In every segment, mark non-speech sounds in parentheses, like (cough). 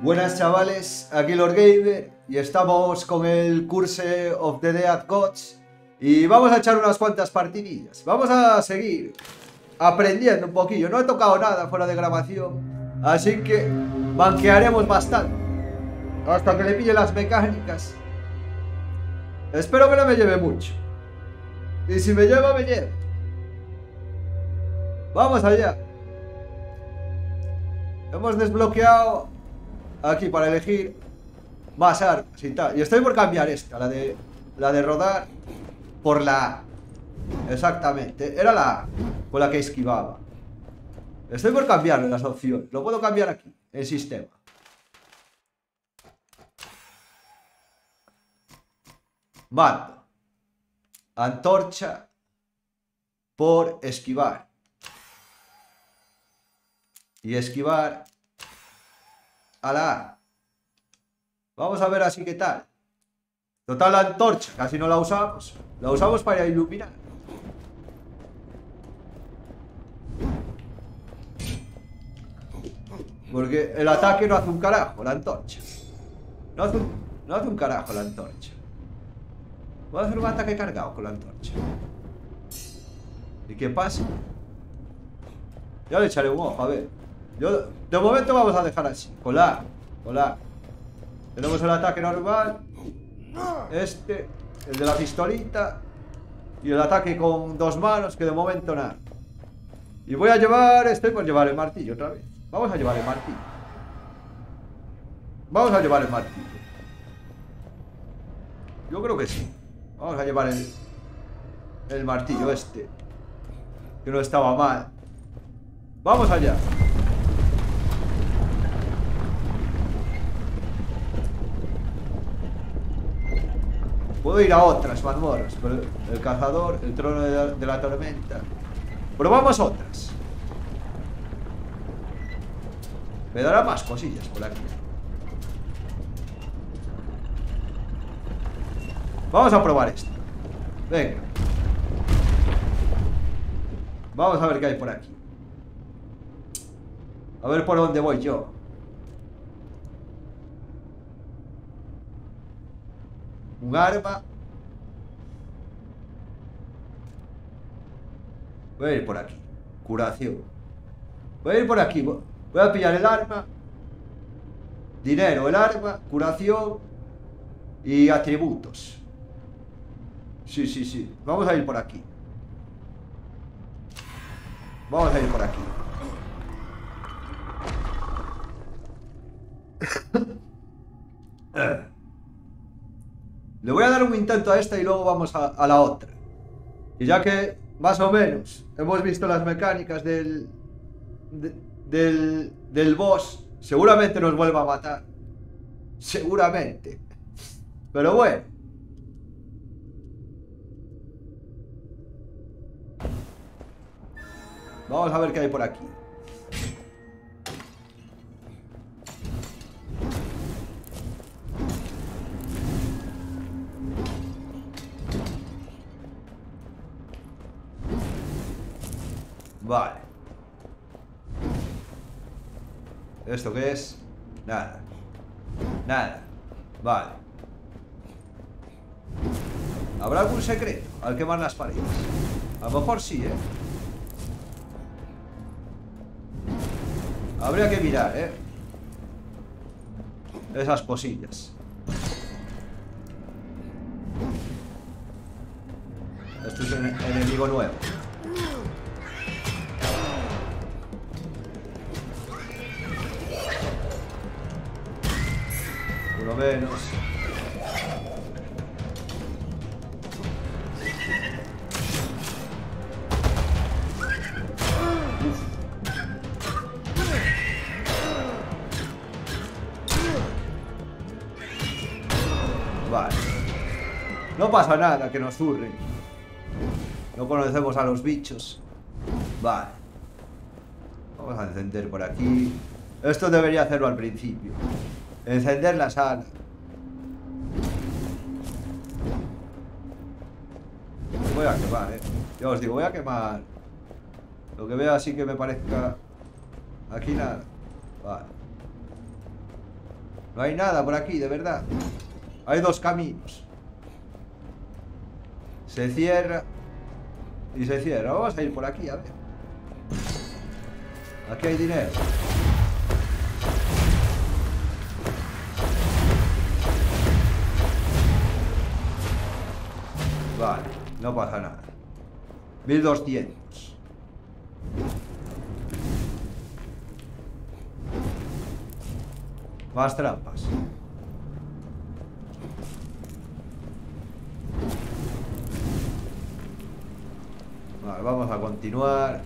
Buenas chavales, aquí Lord Gamer y estamos con el Curse of the Dead Gods y vamos a echar unas cuantas partidillas. Vamos a seguir aprendiendo un poquillo. No he tocado nada fuera de grabación, así que banquearemos bastante hasta que le pille las mecánicas. Espero que no me lleve mucho. Y si me lleva, me lleva. Vamos allá. Hemos desbloqueado aquí para elegir más armas y tal. Y estoy por cambiar esta, la de, la de rodar por la A. Exactamente. Era la A con la que esquivaba. Estoy por cambiarlo en las opciones. Lo puedo cambiar aquí, en sistema. Mando. Antorcha por esquivar. Y esquivar a la A. Vamos a ver así qué tal. Total la antorcha, casi no la usamos. La usamos para iluminar. Porque el ataque no hace un carajo, la antorcha. No hace un, no hace un carajo la antorcha. Voy a hacer un ataque cargado con la antorcha. ¿Y qué pasa? Ya le echaré un ojo, a ver. Yo, de momento vamos a dejar así. Hola, hola. Tenemos el ataque normal. Este, el de la pistolita. Y el ataque con dos manos, que de momento nada. Y voy a llevar, estoy por llevar el martillo otra vez. Vamos a llevar el martillo. Vamos a llevar el martillo. Yo creo que sí. Vamos a llevar el, el martillo este. Que no estaba mal. Vamos allá. Puedo ir a otras mazmorras, pero el cazador, el trono de la, de la tormenta. Probamos otras. Me dará más cosillas por aquí. Vamos a probar esto. Venga. Vamos a ver qué hay por aquí. A ver por dónde voy yo. Un arma. Voy a ir por aquí. Curación. Voy a ir por aquí. Voy a pillar el arma. Dinero, el arma, curación y atributos. Sí, sí, sí. Vamos a ir por aquí. Vamos a ir por aquí. (laughs) Le voy a dar un intento a esta y luego vamos a, la otra. Y ya que más o menos hemos visto las mecánicas del, de, del, del boss, seguramente nos vuelva a matar. Seguramente. Pero bueno. Vamos a ver qué hay por aquí. Vale. ¿Esto qué es? Nada. Nada. Vale. ¿Habrá algún secreto al quemar las paredes? A lo mejor sí, ¿eh? Habría que mirar, ¿eh? Esas posillas. Esto es un enemigo nuevo. Menos. Vale. No pasa nada que nos zurren. No conocemos a los bichos. Vale. Vamos a encender por aquí. Esto debería hacerlo al principio. Encender la sala. Voy a quemar, eh. Ya os digo, voy a quemar. Lo que vea así que me parezca. Aquí nada. Vale. No hay nada por aquí, de verdad. Hay dos caminos. Se cierra. Y se cierra. Vamos a ir por aquí, a ver. Aquí hay dinero. Vale, no pasa nada. 1200. Más trampas. Vale, vamos a continuar.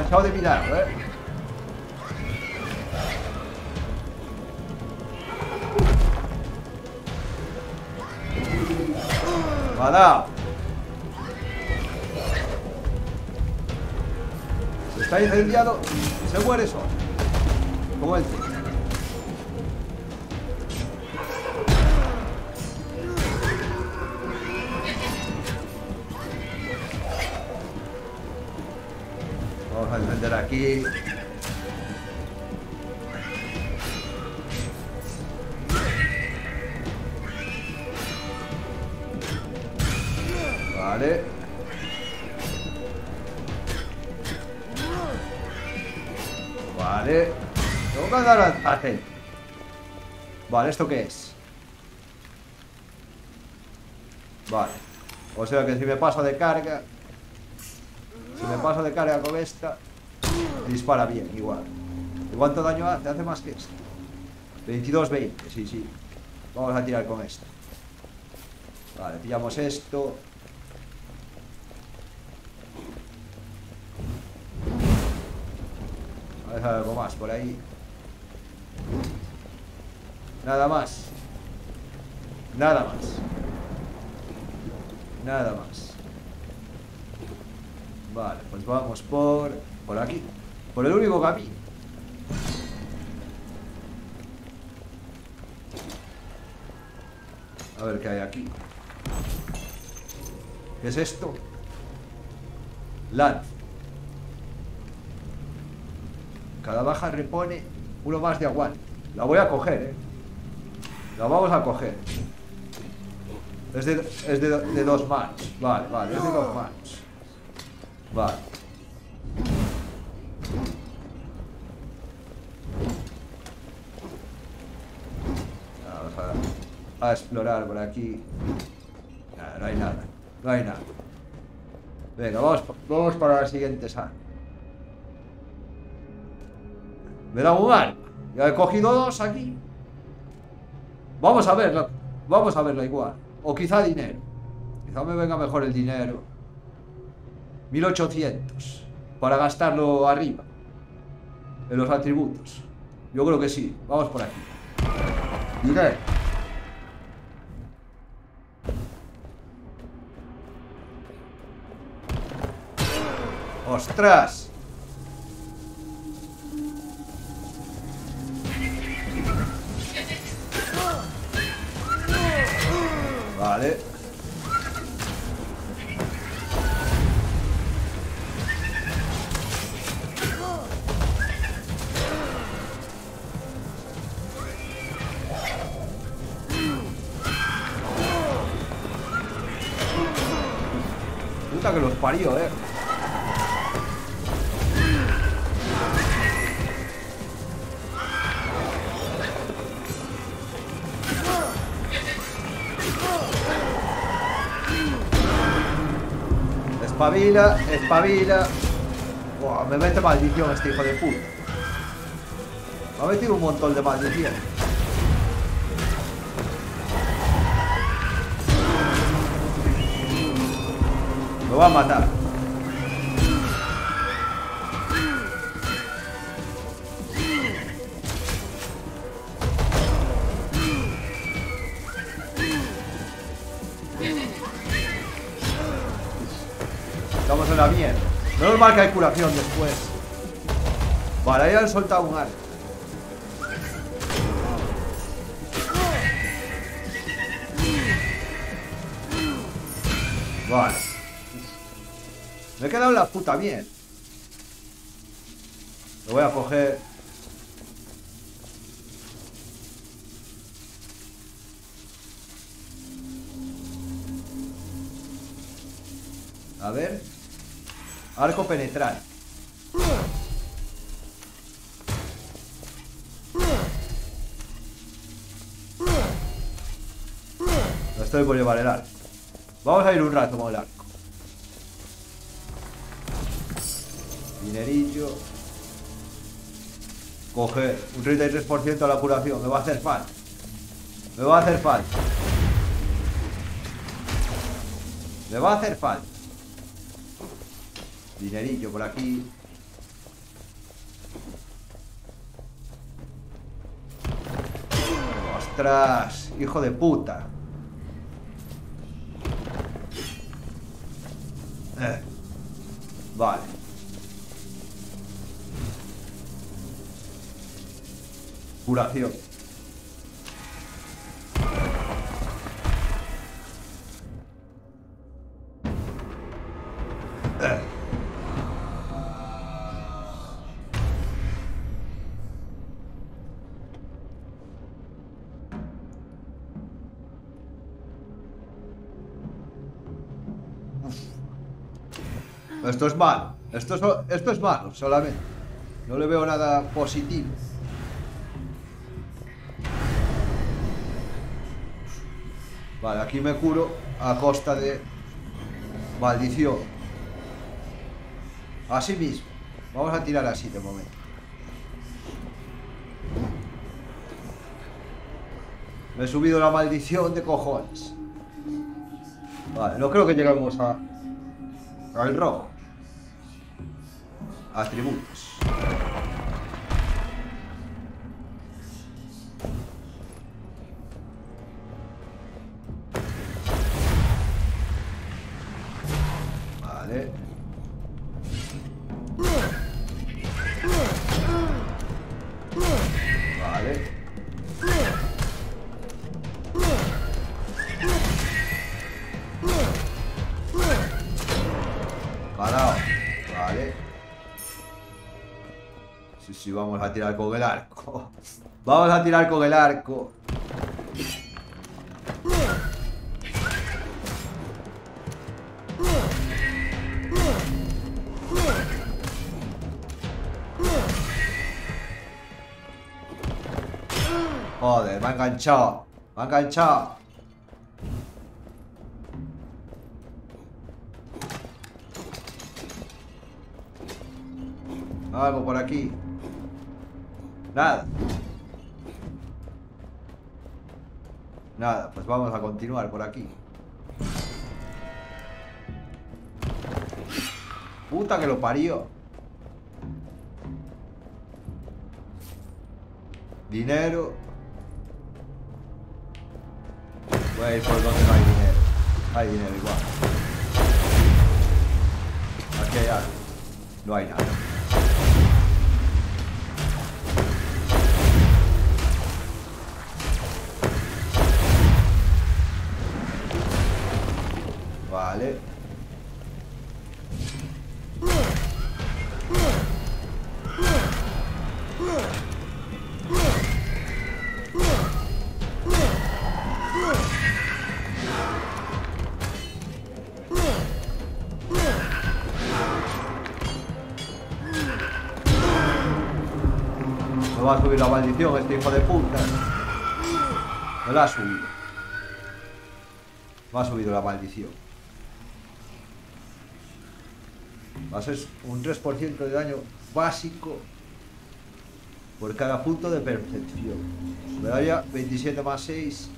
Lanzado de milagro, ¿eh? Dado. Se está incendiado. Se muere solo. Como el Vale. Vale. Tengo que andar. Vale, ¿esto qué es? Vale. O sea que si me paso de carga... Si me paso de carga con esta... Dispara bien, igual. ¿Y cuánto daño hace? Hace más que esto. 22-20, sí, sí. Vamos a tirar con esta. Vale, pillamos esto. A ver algo más por ahí. Nada más. Nada más. Nada más. Vale, pues vamos por... Por aquí. Por el único camino. A ver qué hay aquí. ¿Qué es esto? Lance. Cada baja repone uno más de aguante. La voy a coger, ¿eh? La vamos a coger. Es de, es de, de dos manos. Vale, vale, es de dos manos. Vale. Vamos explorar por aquí. No hay nada. No hay nada. Venga, vamos, vamos para la siguiente sala. Me da un arma. Ya he cogido dos aquí. Vamos a verla. Vamos a verla igual. O quizá dinero. Quizá me venga mejor el dinero. 1800. Para gastarlo arriba. En los atributos. Yo creo que sí. Vamos por aquí. Dinero. ¡Ostras! Vale. Puta que los parió, eh. Espabila, espabila. Me mete maldición este hijo de puta. Me ha metido un montón de maldición. Me va a matar. Hay curación después. Vale, ahí han soltado un arco. Vale. Me he quedado en la puta bien. Lo voy a coger. A ver. Arco penetrar. No estoy por llevar el arco. Vamos a ir un rato con el arco. Dinerillo. Coger un 33% a la curación. Me va a hacer falta. Me va a hacer falta. Me va a hacer falta. Dinerillo por aquí. ¡Ostras! Hijo de puta. Eh. Vale. Curación. Esto es malo. Esto es, esto es malo, solamente. No le veo nada positivo. Vale, aquí me curo a costa de maldición. Así mismo. Vamos a tirar así de momento. Me he subido la maldición de cojones. Vale, no creo que lleguemos a... Al rojo. Atributos. Con el arco. (laughs) Vamos a tirar con el arco. Joder, me ha enganchado. Me ha enganchado. Algo por aquí. Nada. Nada, pues vamos a continuar por aquí. Puta que lo parió. Dinero. Voy a ir por donde no hay dinero. Hay dinero igual. Aquí hay algo. No hay nada. Vale. Me va a subir la maldición este hijo de puta. Me la ha subido. Me ha subido la maldición. Ser un 3% de daño básico por cada punto de percepción. Medalla 27 más 6.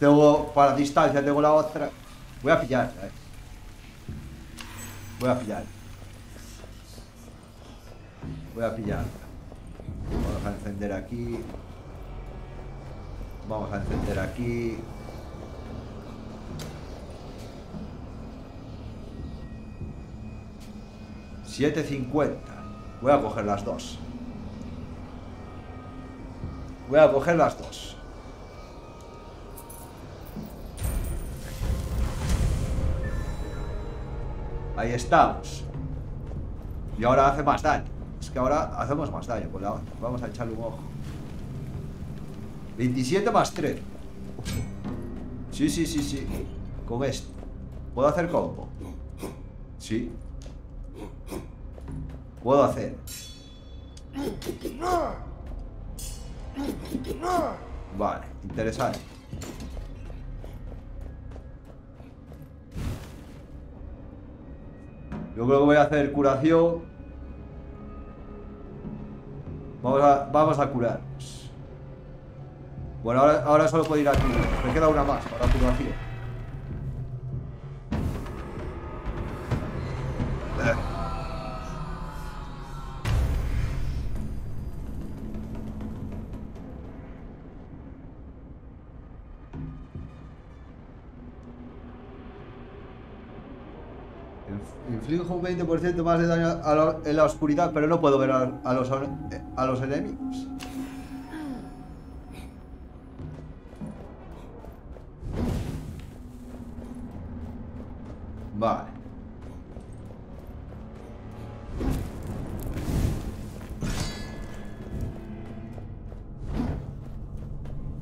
Tengo para distancia, tengo la otra. Voy a pillar, ¿sabes? Voy a pillar. Voy a pillar. Vamos a encender aquí. Vamos a encender aquí. 7.50. Voy a coger las dos. Voy a coger las dos. Ahí estamos. Y ahora hace más daño. Es que ahora hacemos más daño con la Vamos a echarle un ojo. 27 más 3. Sí, sí, sí, sí. Con esto. ¿Puedo hacer combo? Sí. Puedo hacer. Vale, interesante. Yo creo que voy a hacer curación. Vamos a, vamos a curarnos. Bueno, ahora, ahora solo puedo ir aquí. Me queda una más para curación. Un 20% más de daño en la oscuridad, pero no puedo ver a, los, a los enemigos. Vale.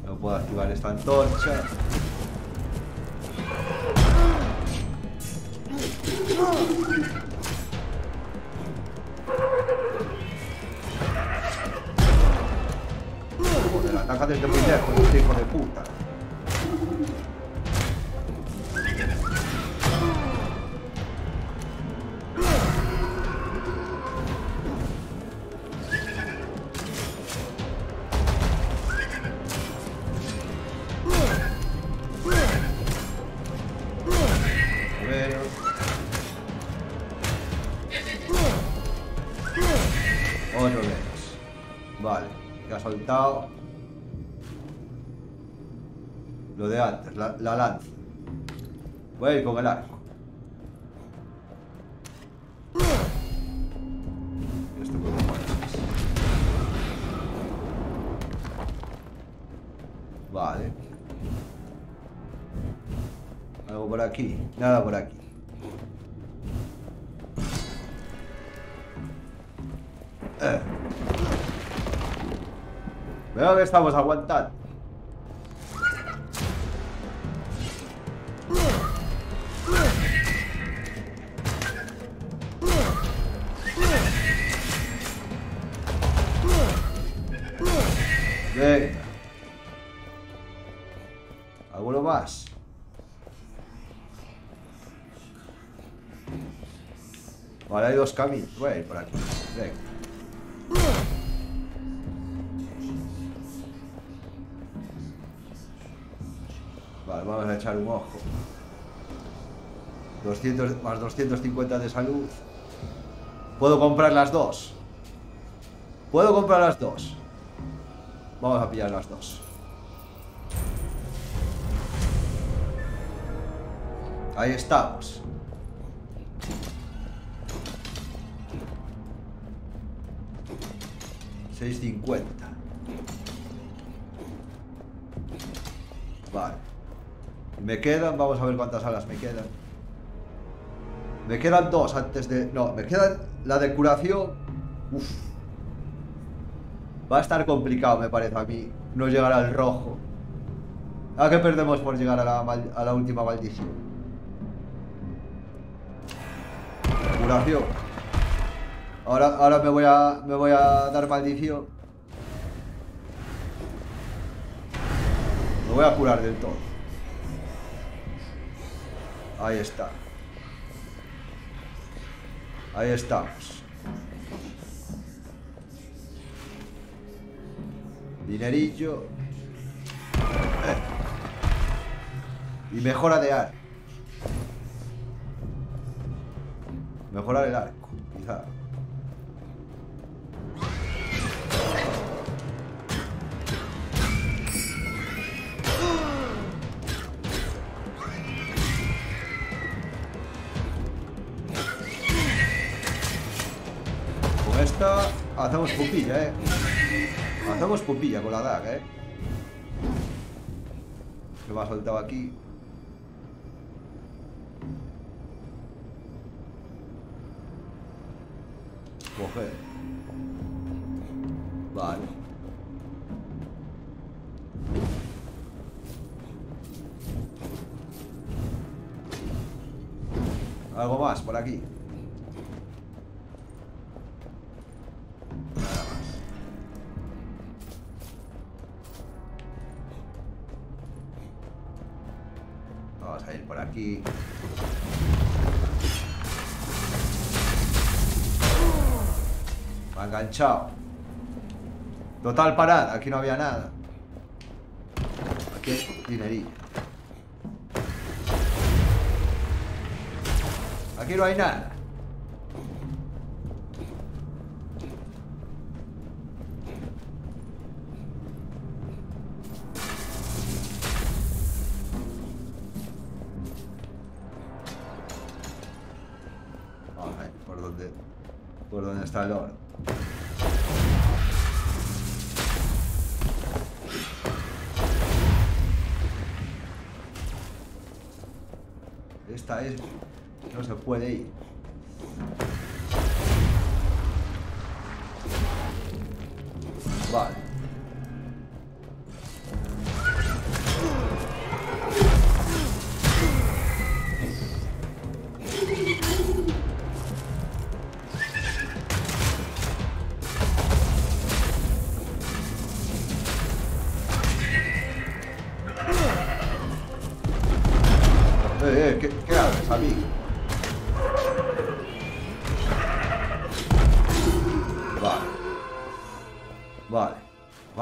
No puedo activar esta antorcha. Ataca desde muy lejos, este hijo de puta. La, lanza. Voy a ir con el arco. Esto puedo Vale. Algo por aquí. Nada por aquí. Eh. Veo que estamos aguantando. Venga. ¿Alguno más? Vale, hay dos caminos. Voy a ir por aquí. Venga. vamos a echar un ojo. 200, más 250 de salud. Puedo comprar las dos. Puedo comprar las dos. Vamos a pillar las dos. Ahí estamos. $6.50 Vale me quedan, vamos a ver cuántas alas me quedan. Me quedan dos antes de... No, me quedan la de curación. Uf. Va a estar complicado, me parece a mí, no llegar al rojo. ¿A qué perdemos por llegar a la, última maldición? Curación. Ahora, ahora me voy a me voy a dar maldición. Me voy a curar del todo. Ahí está. Ahí estamos. Dinerillo. Y mejora de arco. Mejorar el arco, quizá. esta, hacemos pupilla, eh. Hacemos pupilla con la daga, eh. Me ha soltado aquí. Aquí. Me ha enganchado. Total parada, aquí no había nada. Aquí hay dinerillo. Aquí no hay nada. Por dónde está el oro. Esta es... No se puede ir.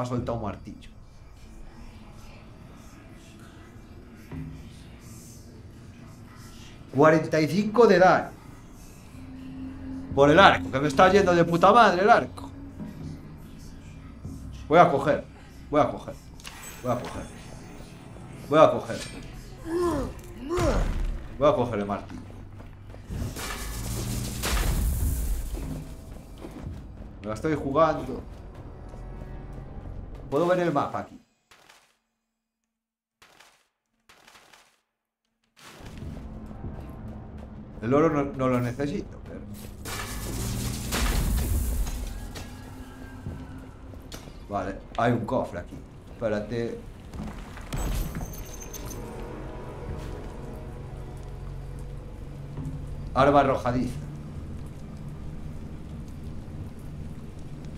Ha soltado un martillo. ¡45 de daño! Por el arco, que me está yendo de puta madre el arco. Voy a coger. Voy a coger. Voy a coger. Voy a coger. Voy a coger el martillo. Me la estoy jugando. Puedo ver el mapa aquí. El oro no, lo necesito, pero... Vale, hay un cofre aquí. Espérate. Arma arrojadiza.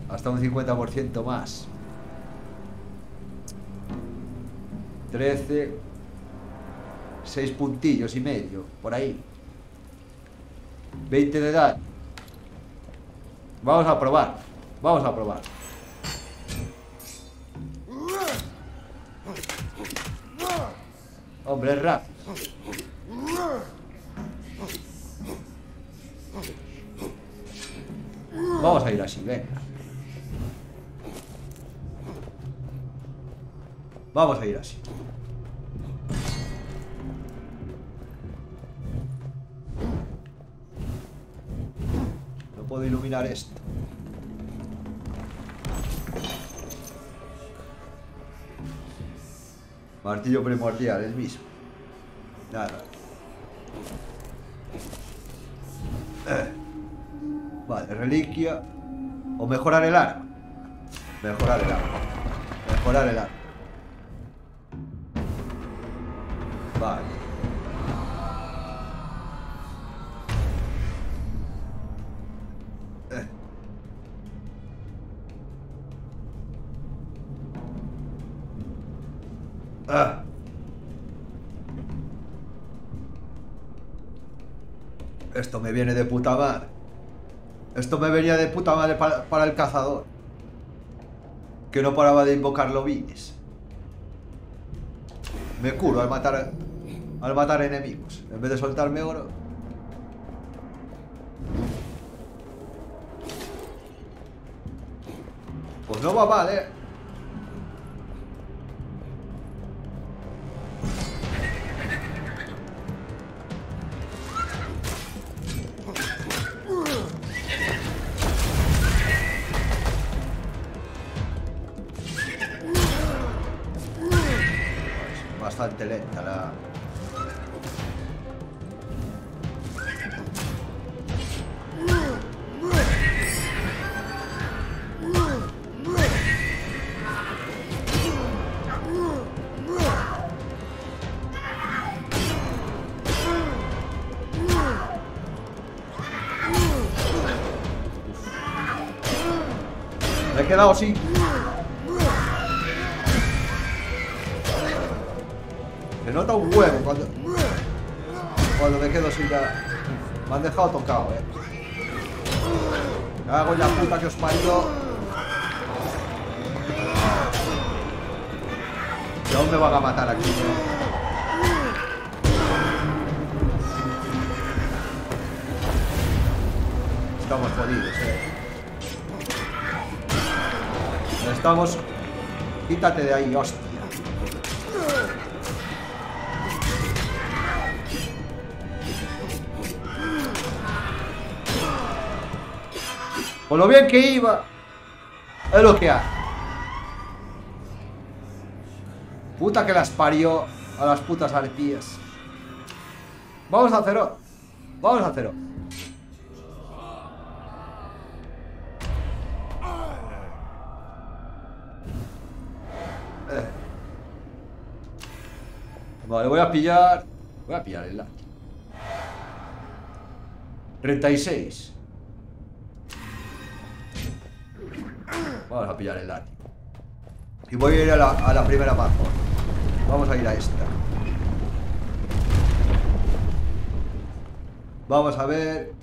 Hasta un 50% más. 13. 6 puntillos y medio. Por ahí. 20 de edad. Vamos a probar. Vamos a probar. Hombre, es rápido. Vamos a ir así, venga. Vamos a ir así. Esto. Martillo primordial, el mismo. Nada. Eh. Vale, reliquia. O mejorar el arma. Mejorar el arma. Mejorar el arma. Vale. Ah. Esto me viene de puta madre. Esto me venía de puta madre para, para el cazador. Que no paraba de invocar lobines. Me curo al matar al matar enemigos. En vez de soltarme oro. Pues no va mal, eh. Quedado sin... Se nota un huevo cuando... Cuando me quedo sin la... Me han dejado tocado, eh. Hago ya puta que os. Y aún me van a matar aquí, eh. Estamos jodidos, eh. Estamos... Quítate de ahí, hostia. Con lo bien que iba. Es lo que hay. Puta que las parió a las putas arpías. Vamos a cero. Vamos a cero. Vale, voy a pillar... Voy a pillar el látigo. 36. Vamos a pillar el látigo. Y voy a ir a la, a la primera mazmorra. Vamos a ir a esta. Vamos a ver.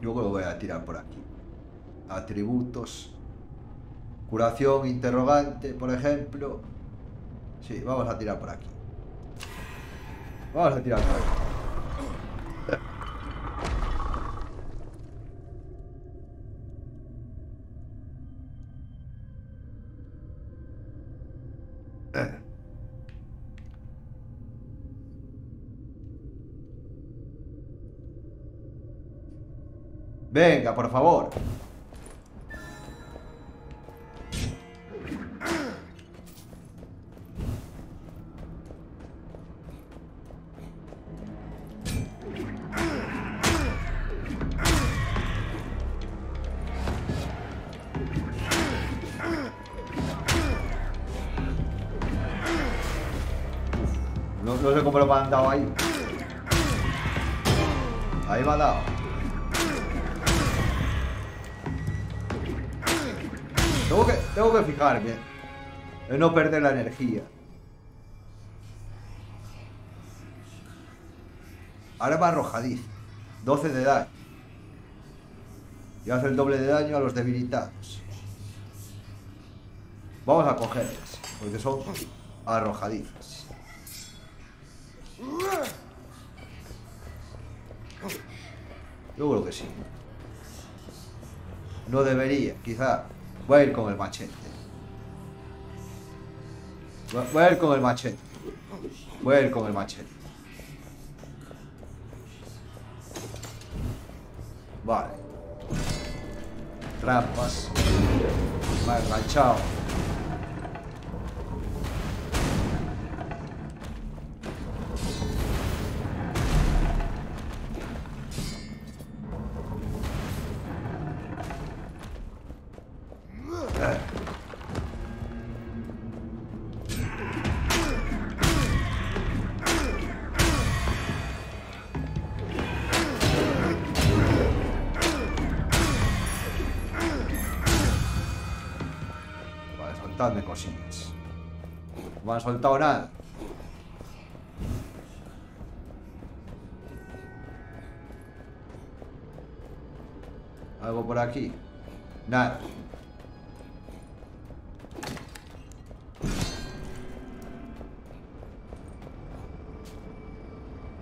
Luego lo voy a tirar por aquí. Atributos. Curación interrogante, por ejemplo. Sí, vamos a tirar por aquí. Vamos a tirar por aquí. Venga, por favor. Dado ahí. Ahí me dado. Tengo que, tengo que fijarme en no perder la energía. Arma arrojadiza. 12 de daño. Y hace el doble de daño a los debilitados. Vamos a cogerlas, porque son arrojadizas. Yo creo que sí. No debería, quizá. Voy a ir con el machete. Voy- a ir con el machete. Voy a ir con el machete. Vale. Trampas. Me ha enganchado. Han soltado nada. ¿Algo por aquí? Nada.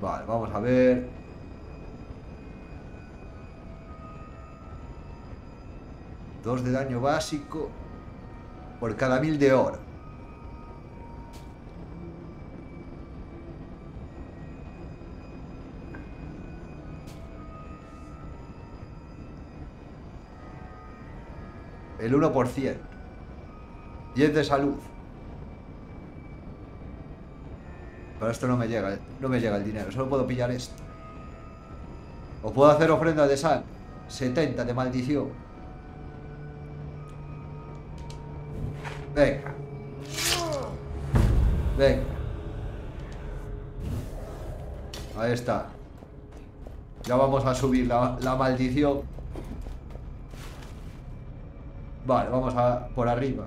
Vale, vamos a ver. Dos de daño básico por cada mil de oro. El 1%. 10 de salud. Pero esto no me llega, no me llega el dinero. Solo puedo pillar esto. O puedo hacer ofrenda de sal. 70 de maldición. Venga. Venga. Ahí está. Ya vamos a subir la, la maldición. Vale, vamos a por arriba.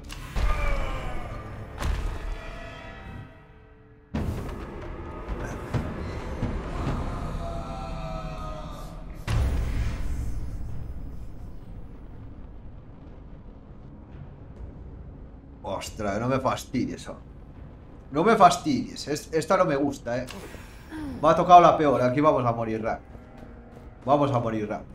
Ostras, no me fastidies. oh. No me fastidies. Es- esta no me gusta, eh. Me ha tocado la peor. Aquí vamos a morir rápido. Vamos a morir rápido.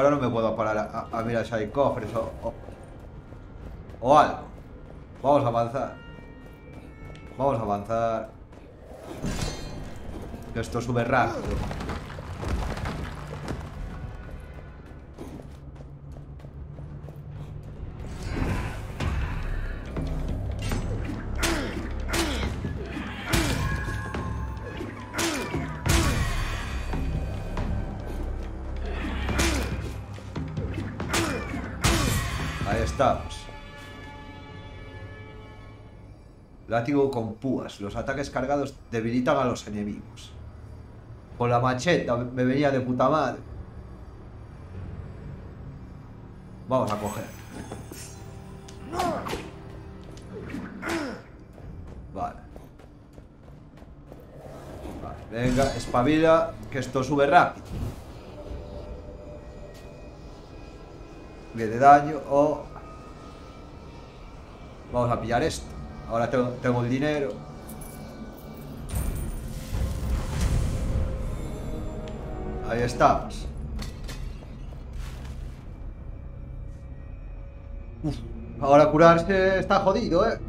Ahora no me puedo parar a, a- a mirar si hay cofres o, o, o algo. Vamos a avanzar. Vamos a avanzar. Esto sube rápido. Látigo con púas. Los ataques cargados debilitan a los enemigos. Con la macheta me venía de puta madre. Vamos a coger. Vale. Vale, Venga, espabila, que esto sube rápido. Le de daño o... Vamos a pillar esto. Ahora tengo, el dinero. Ahí estamos. Uf, ahora curarse está jodido, ¿eh?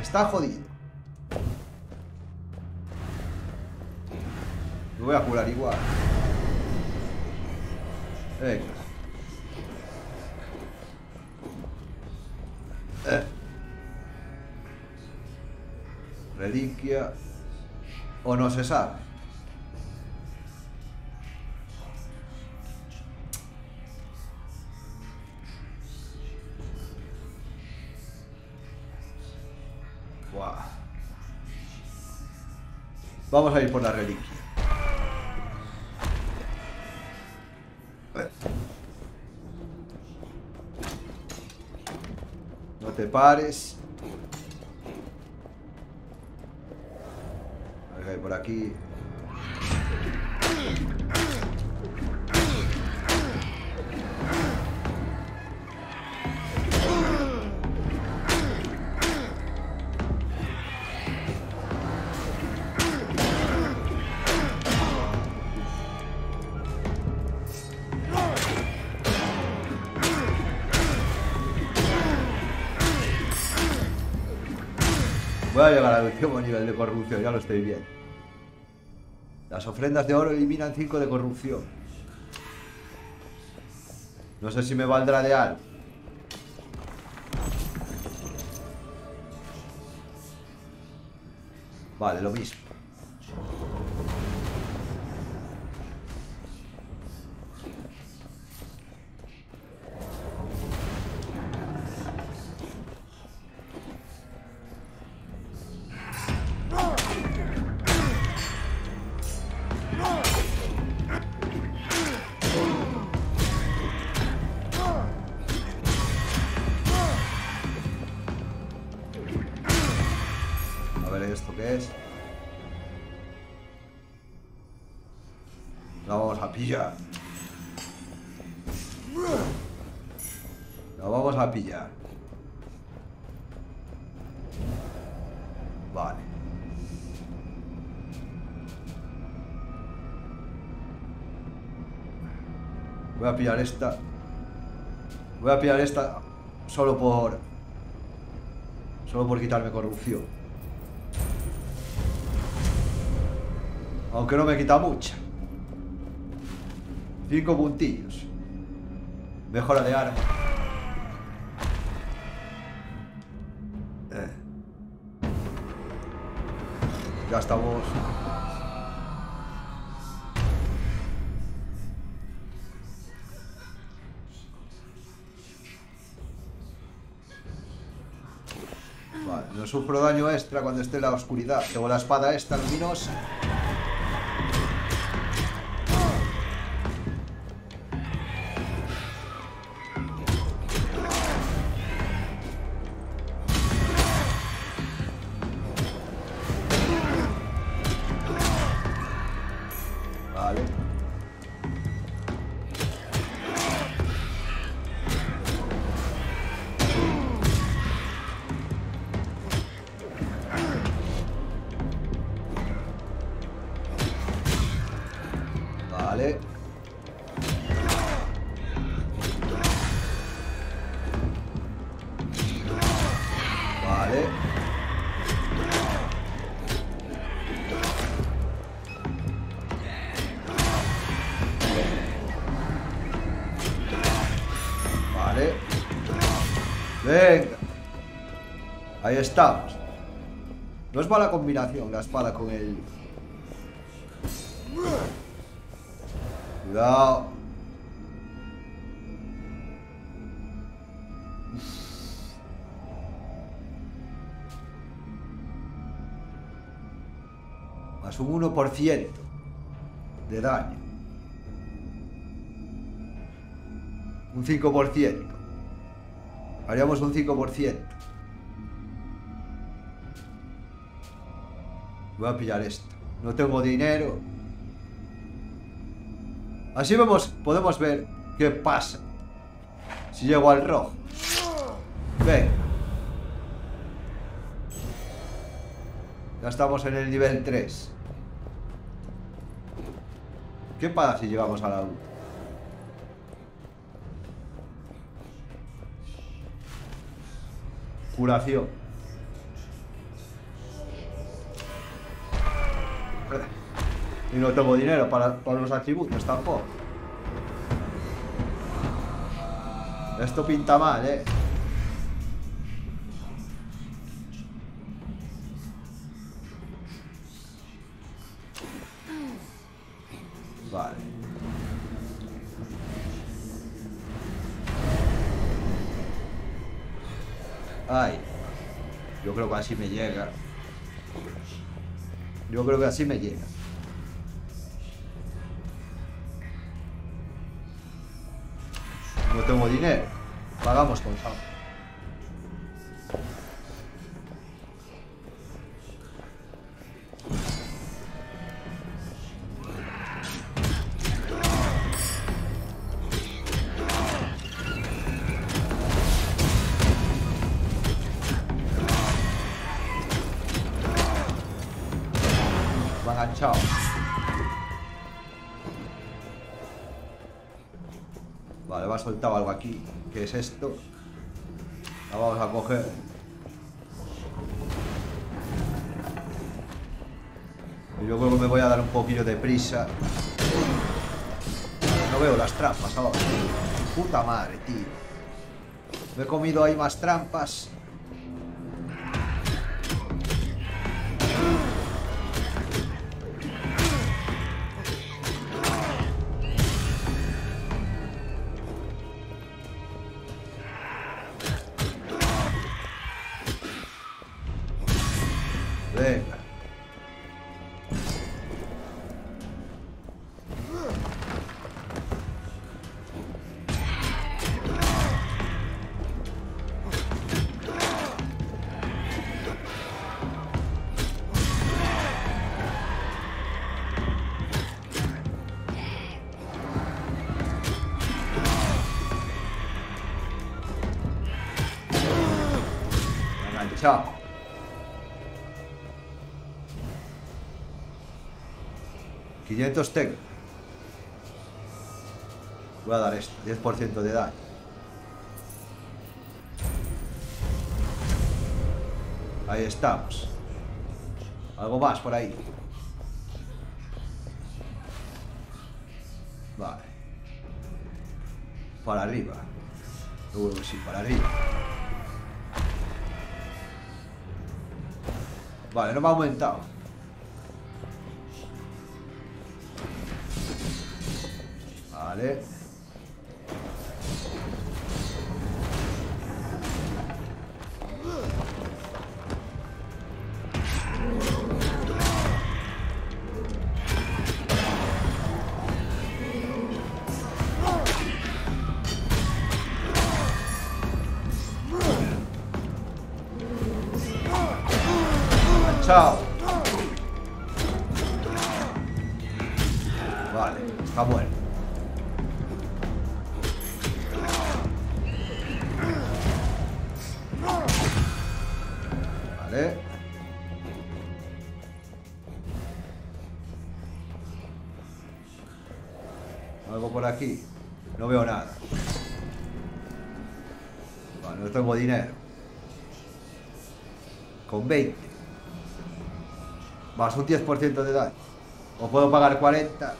Está jodido. Me voy a curar igual. Venga. Reliquia. O no se sabe. Vamos a ir por la reliquia. No te pares. Voy a llegar al último nivel de corrupción, ya lo estoy viendo. Las ofrendas de oro eliminan 5 de corrupción. No sé si me valdrá de algo. Vale, lo mismo. Pillar. La vamos a pillar. Vale. Voy a pillar esta. Voy a pillar esta solo por... Solo por quitarme corrupción. Aunque no me quita mucha. Cinco puntillos. Mejora de arma. Eh. Ya estamos. Vale, no sufro daño extra cuando esté en la oscuridad. Tengo la espada esta luminosa. Vale. Ahí estamos. No es mala combinación la espada con el... Cuidado. Más un 1% de daño. Un 5%. Haríamos un 5%. Voy a pillar esto. No tengo dinero. Así vemos, podemos ver qué pasa. Si llego al rojo. Ven. Ya estamos en el nivel 3. ¿Qué pasa si llegamos a la 1? Curación. Y no tengo dinero para, para los atributos tampoco. Esto pinta mal, eh. Vale. Ay. Yo creo que así me llega. Yo creo que así me llega. No tengo dinero. Pagamos con Sam. Soltado algo aquí. ¿Qué es esto? La vamos a coger. Yo creo que me voy a dar un poquillo de prisa. No veo las trampas ahora. Puta madre, tío. Me he comido ahí más trampas. ¿500 tech? Voy a dar esto, 10% de daño. Ahí estamos. Algo más por ahí. Vale. Para arriba. Luego sí, para arriba. Vale, no me ha aumentado. Vale. Chao. Vale, Un 10% de daño. O puedo pagar 40.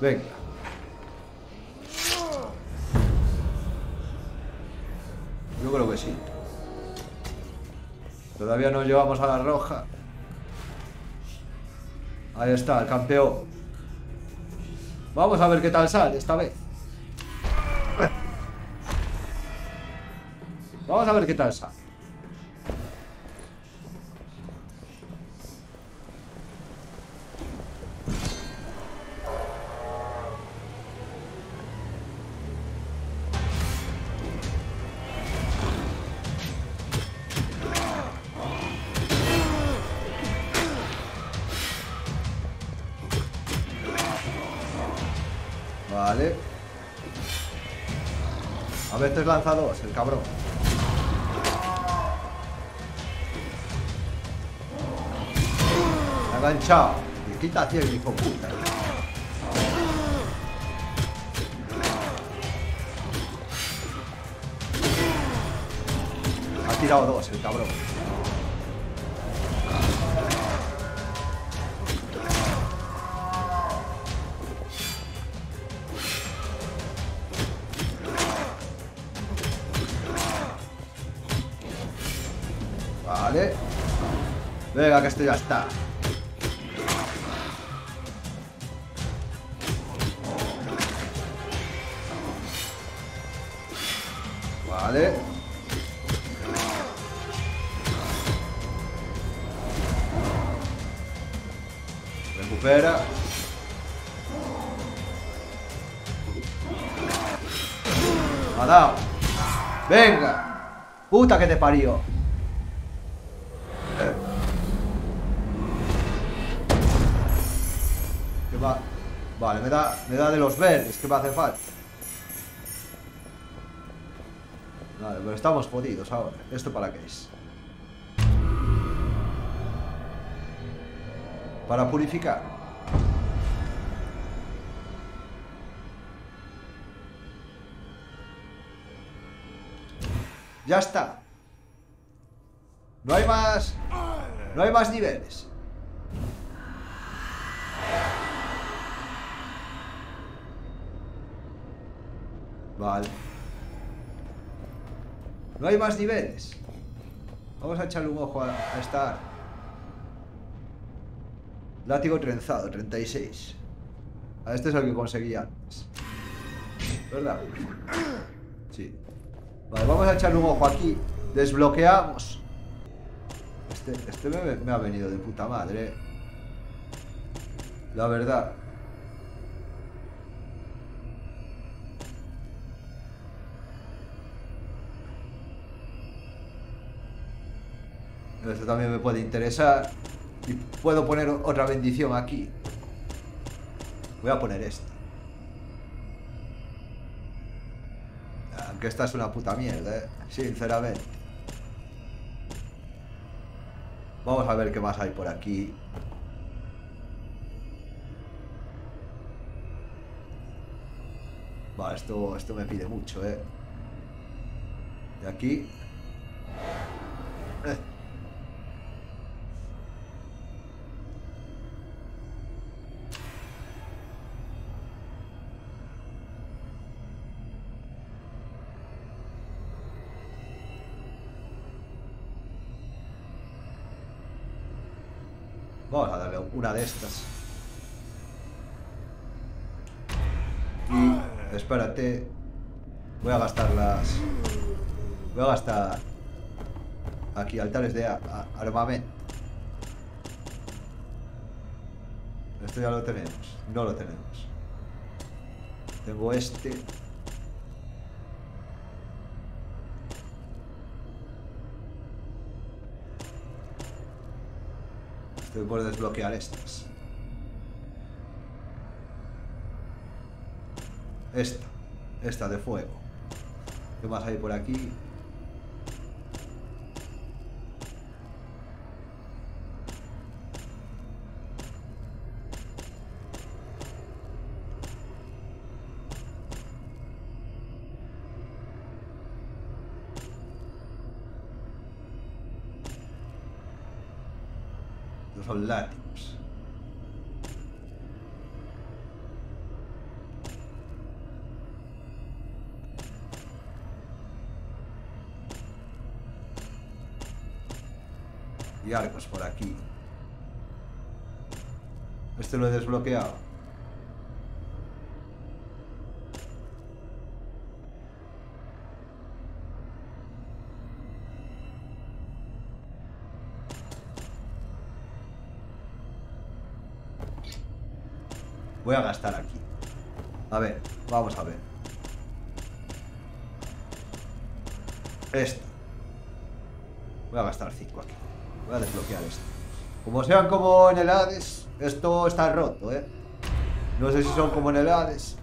Venga. Yo creo que sí. Todavía no llevamos a la roja. Ahí está, el campeón. Vamos a ver qué tal sale esta vez. Vamos a ver qué tal sale. Veces lanza dos, el cabrón. Me ha enganchado. Y quita 100, hijo puta. Ha tirado dos, el cabrón. Esto ya está. Vale. Recupera. Ha. Venga. Puta que te parió. Me da de los verdes que me hace falta. Vale, pero estamos jodidos ahora. ¿Esto para qué es? Para purificar. Ya está. No hay más... No hay más niveles. Vale. No hay más niveles. Vamos a echarle un ojo a, a esta. Látigo trenzado, 36. A este es el que conseguí antes. ¿Verdad? Sí. Vale, vamos a echarle un ojo aquí. Desbloqueamos. Este, este me, me ha venido de puta madre. La verdad. Esto también me puede interesar. Y puedo poner otra bendición aquí. Voy a poner esta. Aunque esta es una puta mierda, ¿eh? Sinceramente. Vamos a ver qué más hay por aquí. Va, esto, esto me pide mucho, ¿eh? De aquí... Eh. Vamos a darle una de estas. Y espérate. Voy a gastar las... Voy a gastar aquí altares de armamento. Esto ya lo tenemos. No lo tenemos. Tengo este. Estoy por desbloquear estas. Esta. Esta de fuego. ¿Qué más hay por aquí? Y arcos por aquí. Este lo he desbloqueado. Voy a gastar aquí. A ver, vamos a ver. Esto. Voy a gastar 5 aquí. Voy a desbloquear esto. Como sean como en el Hades, esto está roto, ¿eh? No sé si son como en el Hades.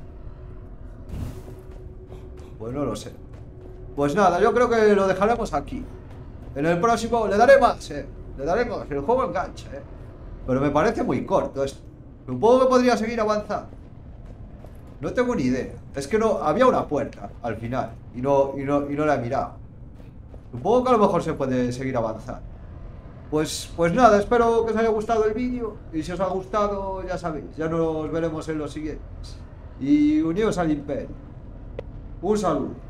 Pues no lo sé. Pues nada, yo creo que lo dejaremos aquí. En el próximo le daré más, ¿eh? Le daré más. El juego engancha, ¿eh? Pero me parece muy corto esto. Supongo que podría seguir avanzando. No tengo ni idea. Es que no, había una puerta al final y no, y no, y no la he mirado. Supongo que a lo mejor se puede seguir avanzando. Pues, pues nada, espero que os haya gustado el vídeo. Y si os ha gustado, ya sabéis, ya nos veremos en los siguientes. Y unidos al imperio. Un saludo.